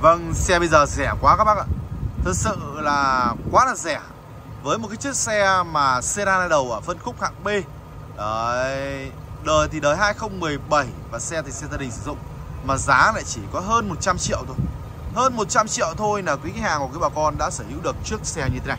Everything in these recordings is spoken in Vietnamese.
Vâng, xe bây giờ rẻ quá các bác ạ. Thật sự là quá là rẻ. Với một cái chiếc xe mà sedan đầu ở phân khúc hạng B. Đấy, Đời thì đời 2017 Và xe thì xe gia đình sử dụng. Mà giá lại chỉ có hơn 100 triệu thôi. Hơn 100 triệu thôi là quý khách hàng của cái bà con đã sở hữu được chiếc xe như thế này.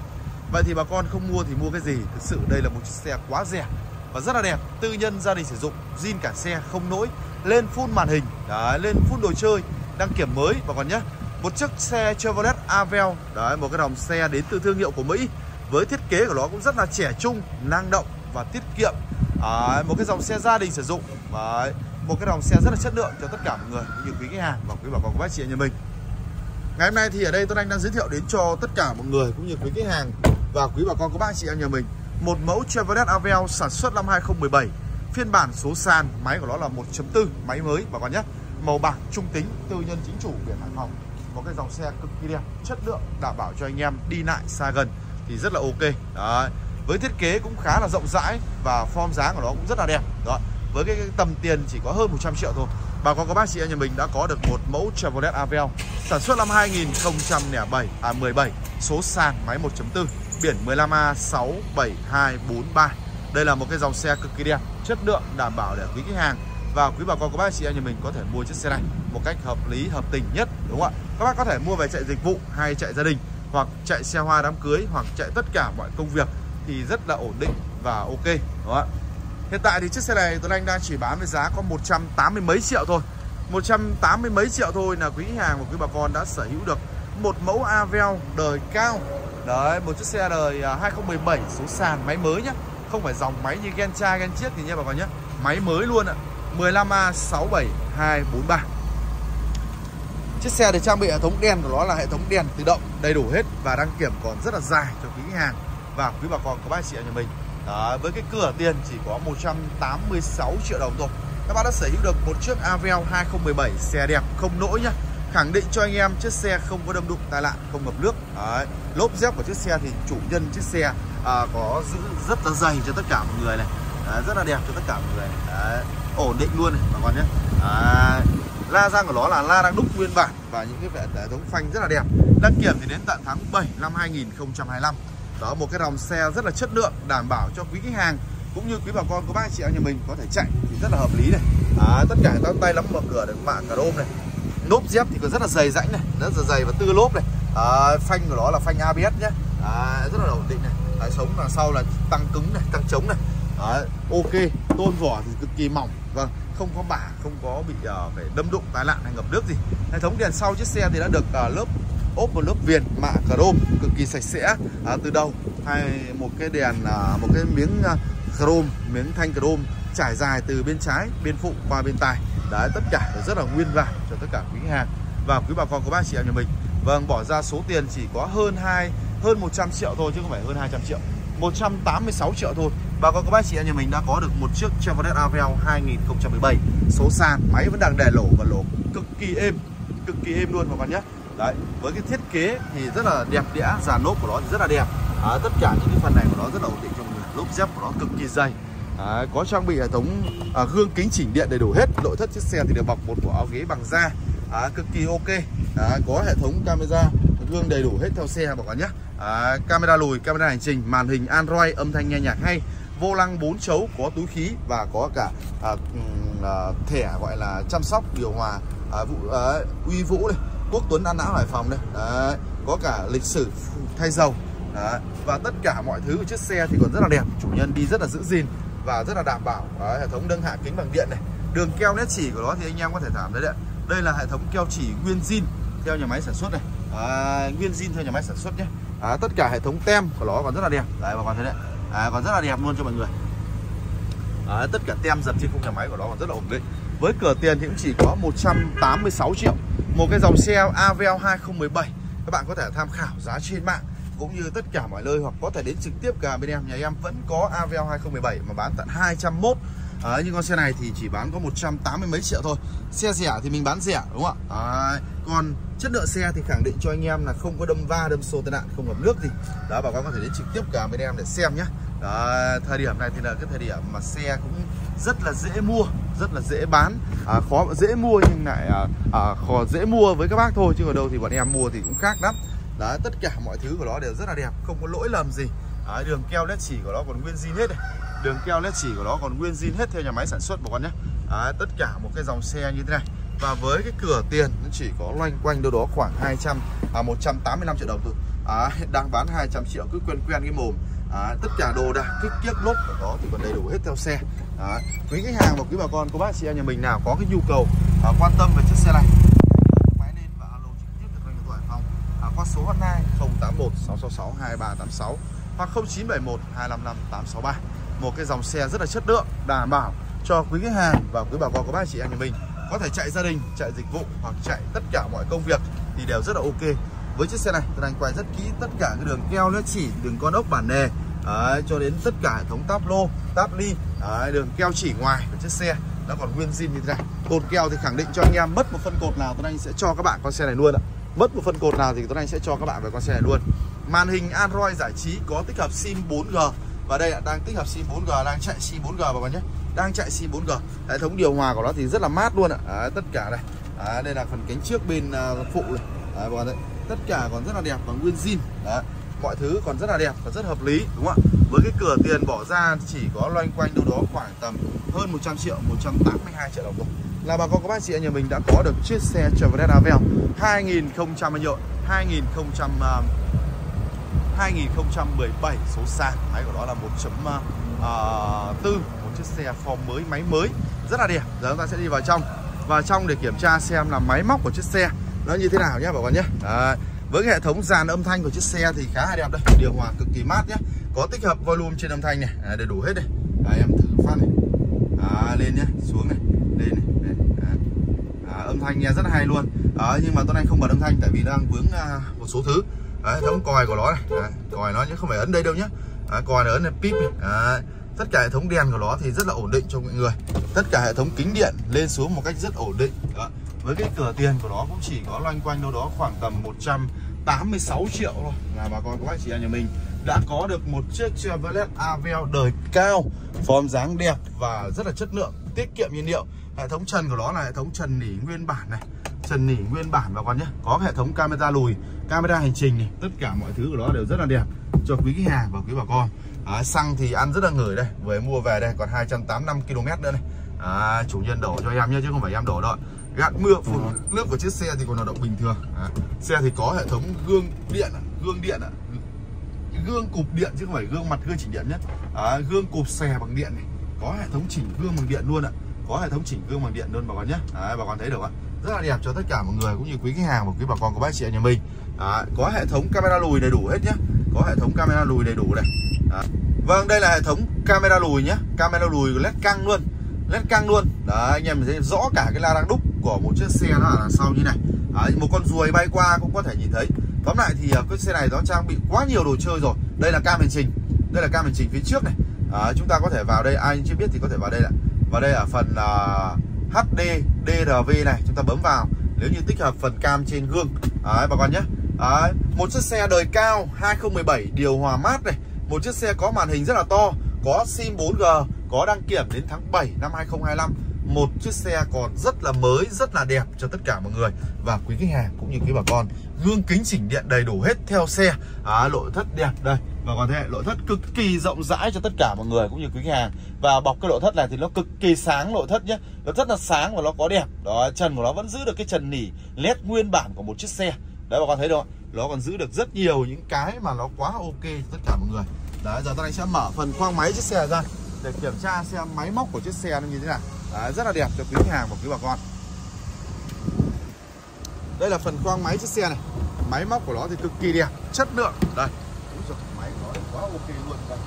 Vậy thì bà con không mua thì mua cái gì? Thực sự đây là một chiếc xe quá rẻ Và rất là đẹp Tư nhân gia đình sử dụng zin cả xe không nỗi Lên full màn hình Đấy, lên full đồ chơi. Đăng kiểm mới. Và còn nhé một chiếc xe Chevrolet Aveo đấy một cái dòng xe đến từ thương hiệu của Mỹ. Với thiết kế của nó cũng rất là trẻ trung năng động và tiết kiệm. Đấy, một cái dòng xe gia đình sử dụng. Đấy, một cái dòng xe rất là chất lượng cho tất cả mọi người cũng như quý khách hàng và quý bà con của bác chị nhà mình. Ngày hôm nay thì ở đây Tuấn Anh đang giới thiệu đến cho tất cả mọi người cũng như quý khách hàng và quý bà con của bác chị em nhà mình một mẫu Chevrolet Aveo sản xuất năm 2017 phiên bản số sàn máy của nó là 1.4 máy mới bà con nhé màu bạc trung tính tư nhân chính chủ biển Hải Phòng. Một cái dòng xe cực kỳ đẹp chất lượng đảm bảo cho anh em đi lại xa gần thì rất là ok. Đấy. Với thiết kế cũng khá là rộng rãi và form dáng của nó cũng rất là đẹp. Đó. Với cái, cái tầm tiền chỉ có hơn 100 triệu thôi. Bà con các bác chị em nhà mình đã có được một mẫu Chevrolet Aveo sản xuất năm 2007 à 17 số sàn máy 1.4 biển 15A67243 đây là một cái dòng xe cực kỳ đẹp chất lượng đảm bảo để quý khách hàng và quý bà con, các bác chị em nhà mình có thể mua chiếc xe này một cách hợp lý, hợp tình nhất, đúng không ạ? Các bác có thể mua về chạy dịch vụ hay chạy gia đình, hoặc chạy xe hoa đám cưới, hoặc chạy tất cả mọi công việc thì rất là ổn định và ok, đúng không ạ? Hiện tại thì chiếc xe này Tuấn Anh đang chỉ bán với giá có 180 mấy triệu thôi. 180 mấy triệu thôi là quý hàng và quý bà con đã sở hữu được. Một mẫu Aveo đời cao. Đấy, một chiếc xe đời à, 2017 số sàn, máy mới nhá. Không phải dòng máy như Gencha Genchiết thì nha bà con nhé máy mới luôn ạ. 15A67243 Chiếc xe được trang bị hệ thống đèn của nó là hệ thống đèn tự động đầy đủ hết và đăng kiểm còn rất là dài cho quý khách hàng và quý bà con các bác chị ở nhà mình. Đó, với cái cửa tiền chỉ có 186 triệu đồng thôi. Các bác đã sở hữu được một chiếc Avel 2017 xe đẹp không lỗi nhá. Khẳng định cho anh em chiếc xe không có đâm đụng tai nạn, không ngập nước. Đấy, lốp dép của chiếc xe thì chủ nhân chiếc xe à, có giữ rất là dày cho tất cả mọi người này. Đấy, rất là đẹp cho tất cả mọi người. Đấy, ổn định luôn này bà con nhé. Đấy, la răng của nó là la đang đúc nguyên bản và những cái hệ thống phanh rất là đẹp. Đăng kiểm thì đến tận tháng 7 năm 2025 đó một cái dòng xe rất là chất lượng đảm bảo cho quý khách hàng cũng như quý bà con của ba chị em nhà mình có thể chạy thì rất là hợp lý này. À, tất cả các tay lắm mở cửa được mạng cả rôm này. Nốp dép thì còn rất là dày rãnh này rất là dày và tư lốp này. À, phanh của nó là phanh ABS nhé. À, rất là ổn định này. À, sống là sau là tăng cứng này tăng chống này. Đấy, ok tôn vỏ thì cực kỳ mỏng. Vâng không có bả không có bị uh, phải đâm đụng tai nạn hay ngập nước gì. Hệ thống đèn sau chiếc xe thì đã được uh, lớp ốp một lớp viền mạ chrome cực kỳ sạch sẽ uh, từ đầu. Hay một cái đèn uh, một cái miếng uh, chrome miếng thanh chrome trải dài từ bên trái bên phụ qua bên tài đấy tất cả rất là nguyên vàng cho tất cả quý hàng và quý bà con của bác chị em nhà mình. Vâng bỏ ra số tiền chỉ có hơn hai hơn 100 triệu thôi chứ không phải hơn 200 triệu. 186 triệu thôi. Bà con các bác chị em nhà mình đã có được một chiếc Chevrolet Aveo 2017 Số sàn, máy vẫn đang để lỗ và lỗ cực kỳ êm Cực kỳ êm luôn bà con nhé. Đấy, với cái thiết kế thì rất là đẹp đẽ già nốt của nó thì rất là đẹp. À, Tất cả những cái phần này của nó rất là ổn định cho người Lốp dép của nó cực kỳ dày. À, Có trang bị hệ thống à, gương kính chỉnh điện đầy đủ hết Nội thất chiếc xe thì được bọc một bộ áo ghế bằng da. À, Cực kỳ ok. À, Có hệ thống camera gương đầy đủ hết theo xe bà con nhé. À, camera lùi camera hành trình màn hình android âm thanh nghe nhạc hay vô lăng 4 chấu có túi khí và có cả à, ừ, à, thẻ gọi là chăm sóc điều hòa à, vụ, à, uy vũ này quốc tuấn an não hải phòng đây. Đấy, có cả lịch sử thay dầu. Đấy, và tất cả mọi thứ của chiếc xe thì còn rất là đẹp chủ nhân đi rất là giữ gìn và rất là đảm bảo. Đấy, hệ thống nâng hạ kính bằng điện này đường keo nét chỉ của nó thì anh em có thể thảm đấy đấy đây là hệ thống keo chỉ nguyên zin theo nhà máy sản xuất này. À, nguyên zin theo nhà máy sản xuất nhé. À, tất cả hệ thống tem của nó còn rất là đẹp. Đấy bà con thấy đấy à, và rất là đẹp luôn cho mọi người. À, tất cả tem dập trên khung nhà máy của nó còn rất là ổn định. Với cửa tiền thì cũng chỉ có 186 triệu. Một cái dòng xe Avel 2017 các bạn có thể tham khảo giá trên mạng cũng như tất cả mọi nơi hoặc có thể đến trực tiếp cả bên em. Nhà em vẫn có Avel 2017 mà bán tận 201 à, nhưng con xe này thì chỉ bán có 180 mấy triệu thôi. Xe rẻ thì mình bán rẻ đúng không ạ? À, còn chất lượng xe thì khẳng định cho anh em là không có đâm va đâm xô tai nạn không ngập nước gì. Đó bà con có thể đến trực tiếp cả bên em để xem nhé. Đó, thời điểm này thì là cái thời điểm mà xe cũng rất là dễ mua rất là dễ bán. À, khó dễ mua nhưng lại à, à, khó dễ mua với các bác thôi chứ ở đâu thì bọn em mua thì cũng khác lắm. Đó tất cả mọi thứ của nó đều rất là đẹp không có lỗi lầm gì. À, đường keo nét chỉ của nó còn nguyên zin hết này đường keo led chỉ của nó còn nguyên zin hết theo nhà máy sản xuất bà con nhé. À, tất cả một cái dòng xe như thế này. Và với cái cửa tiền nó chỉ có loanh quanh đâu đó khoảng 200 à 185 triệu đồng thôi. À, đang bán 200 triệu cứ quen quen cái mồm. À, tất cả đồ đạc kích kiếp lốp của nó thì còn đầy đủ hết theo xe. À, quý khách hàng và quý bà con cô bác chị em nhà mình nào có cái nhu cầu à, quan tâm về chiếc xe này máy lên và alo trực tiếp được doanh Hải Phòng à, qua số hotline 081 666 2386 hoặc 0971 255 863 một cái dòng xe rất là chất lượng đảm bảo cho quý khách hàng và quý bà con của bác chị em nhà mình có thể chạy gia đình chạy dịch vụ hoặc chạy tất cả mọi công việc thì đều rất là ok. Với chiếc xe này tôi đang quay rất kỹ tất cả cái đường keo nó chỉ đường con ốc bản nề đấy, cho đến tất cả hệ thống táp lô táp ly đấy, đường keo chỉ ngoài của chiếc xe. Nó còn nguyên zin như thế này. Cột keo thì khẳng định cho anh em mất một phân cột nào tôi anh sẽ cho các bạn con xe này luôn ạ. Mất một phân cột nào thì tôi anh sẽ cho các bạn về con xe này luôn. Màn hình Android giải trí có tích hợp sim 4G và đây là đang tích hợp sim 4G đang chạy sim 4G bà con nhé. Đang chạy sim 4G hệ thống điều hòa của nó thì rất là mát luôn ạ. À, tất cả này. À, đây là phần cánh trước bên uh, phụ này. À, bà con đấy tất cả còn rất là đẹp và nguyên zin. Đấy. mọi thứ còn rất là đẹp và rất hợp lý đúng không ạ? Với cái cửa tiền bỏ ra chỉ có loanh quanh đâu đó khoảng tầm hơn 100 triệu 182 triệu đồng thôi. Là bà con các bác chị nhà mình đã có được chiếc xe Chevrolet Aveo 2000 bao nhiêu 2000 uh, 2017 số sàn máy của nó là 1.4 uh, à, à, một chiếc xe form mới máy mới rất là đẹp. Giờ chúng ta sẽ đi vào trong. Vào trong để kiểm tra xem là máy móc của chiếc xe nó như thế nào nhé bà con nhé. Đấy. với cái hệ thống dàn âm thanh của chiếc xe thì khá là đẹp đây. Điều hòa cực kỳ mát nhé. Có tích hợp volume trên âm thanh này. À, đầy đủ hết đây. À, em thử phát này. À, lên nhé xuống này lên này à. Âm thanh nghe rất là hay luôn. À, nhưng mà tôi anh không bật âm thanh tại vì đang vướng à, một số thứ à, hệ thống còi của nó này. À, còi nó chứ không phải ấn đây đâu nhé à, còi nó ấn là pip này. À, tất cả hệ thống đèn của nó thì rất là ổn định cho mọi người. Tất cả hệ thống kính điện lên xuống một cách rất ổn định. Đó với cái cửa tiền của nó cũng chỉ có loanh quanh đâu đó khoảng tầm 186 triệu thôi là bà con các anh chị em nhà mình đã có được một chiếc Chevrolet Aveo đời cao form dáng đẹp và rất là chất lượng tiết kiệm nhiên liệu. Hệ thống trần của nó là hệ thống trần nỉ nguyên bản này trần nỉ nguyên bản bà con nhé có hệ thống camera lùi camera hành trình này tất cả mọi thứ của nó đều rất là đẹp cho quý khách hàng và quý bà con. À, xăng thì ăn rất là ngửi đây vừa mua về đây còn 285 km nữa này. À, chủ nhân đổ cho em nhé chứ không phải em đổ đâu gạt mưa phun nước của chiếc xe thì còn hoạt động bình thường. À, xe thì có hệ thống gương điện gương điện gương cụp điện chứ không phải gương mặt gương chỉnh điện nhé. À, gương cụp xe bằng điện này có hệ thống chỉnh gương bằng điện luôn ạ. Có hệ thống chỉnh gương bằng điện luôn bà con nhé. À, bà con thấy được ạ rất là đẹp cho tất cả mọi người cũng như quý khách hàng và quý bà con của bác chị nhà mình. À, có hệ thống camera lùi đầy đủ hết nhé có hệ thống camera lùi đầy đủ này. À. vâng đây là hệ thống camera lùi nhé camera lùi led căng luôn. Led căng luôn. Đấy anh em thấy rõ cả cái la đang đúc của một chiếc xe nó ở đằng sau như này. À, một con ruồi bay qua cũng có thể nhìn thấy. Tóm lại thì ờ, cái xe này nó trang bị quá nhiều đồ chơi rồi. Đây là cam hành trình. Đây là cam hành trình phía trước này. À, chúng ta có thể vào đây ai chưa biết thì có thể vào đây ạ. Vào đây ở phần uh, HD DRV này chúng ta bấm vào. Nếu như tích hợp phần cam trên gương. Đấy bà con nhé. Đấy, một chiếc xe đời cao 2017 điều hòa mát này. Một chiếc xe có màn hình rất là to có sim 4G có đăng kiểm đến tháng 7 năm 2025 một chiếc xe còn rất là mới rất là đẹp cho tất cả mọi người và quý khách hàng cũng như quý bà con gương kính chỉnh điện đầy đủ hết theo xe. À, nội thất đẹp đây. Và còn thế nội thất cực kỳ rộng rãi cho tất cả mọi người cũng như quý khách hàng. Và bọc cái nội thất này thì nó cực kỳ sáng nội thất nhé nó rất là sáng và nó có đẹp. Đó trần của nó vẫn giữ được cái trần nỉ led nguyên bản của một chiếc xe. Đấy bà con thấy không nó còn giữ được rất nhiều những cái mà nó quá ok cho tất cả mọi người. Đấy giờ tôi sẽ mở phần khoang máy chiếc xe ra để kiểm tra xem máy móc của chiếc xe nó như thế nào. Đấy, rất là đẹp cho quý khách hàng và quý bà con đây là phần khoang máy chiếc xe này. Máy móc của nó thì cực kỳ đẹp chất lượng. Đây. Máy của nó quá ok luôn. Đây.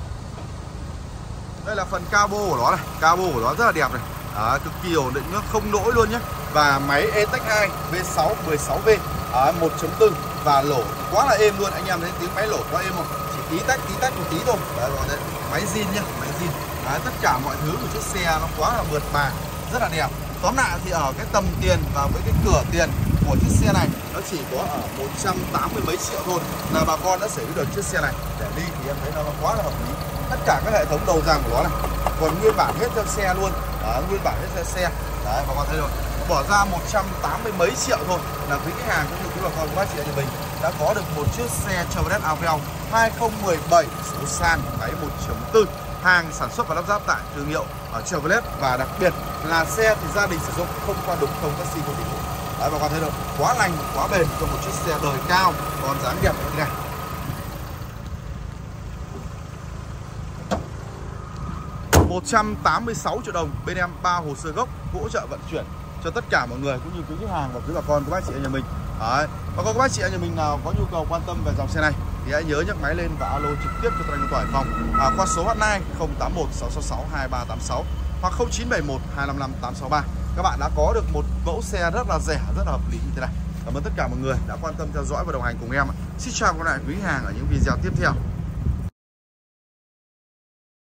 đây là phần cabo của nó này. Cabo của nó rất là đẹp này. À, cực kỳ ổn định nó không lỗi luôn nhé và máy Etec 2 V6 16V à, 1.4 và lỗ quá là êm luôn. Anh em thấy tiếng máy lỗ quá êm không? Chỉ tí tách tí tách một tí thôi. Đấy, đấy. máy zin nhá máy zin. À, tất cả mọi thứ của chiếc xe nó quá là mượt mà rất là đẹp. Tóm lại thì ở cái tầm tiền và với cái cửa tiền một chiếc xe này nó chỉ có ở 180 mấy triệu thôi là bà con đã sở hữu được chiếc xe này. Để đi thì em thấy nó quá là hợp lý. Tất cả các hệ thống đầu ràng của nó này còn nguyên bản hết cho xe luôn. Đấy, nguyên bản hết cho xe. Đấy bà con thấy rồi. Bỏ ra 180 mấy triệu thôi là quý khách hàng cũng như quý bà con quá bác chị em nhà mình đã có được một chiếc xe Chevrolet Aveo 2017 số sàn máy 1.4 hàng sản xuất và lắp ráp tại thương hiệu ở Chevrolet. Và đặc biệt là xe thì gia đình sử dụng không qua đúng không taxi không dịch vụ đấy bà con thấy được quá lành quá bền cho một chiếc xe đời cao còn dáng đẹp như thế này. 186 triệu đồng bên em ba hồ sơ gốc hỗ trợ vận chuyển cho tất cả mọi người cũng như quý khách hàng và quý bà con các bác chị em nhà mình. Đấy. và có các bác chị em nhà mình nào có nhu cầu quan tâm về dòng xe này thì hãy nhớ nhấc máy lên và alo trực tiếp cho anh Tòa Hải Phòng. À, qua số hotline 081 666 2386 hoặc 0971 255 863 các bạn đã có được một mẫu xe rất là rẻ, rất là hợp lý như thế này. Cảm ơn tất cả mọi người đã quan tâm theo dõi và đồng hành cùng em xin chào các bạn quý hàng ở những video tiếp theo.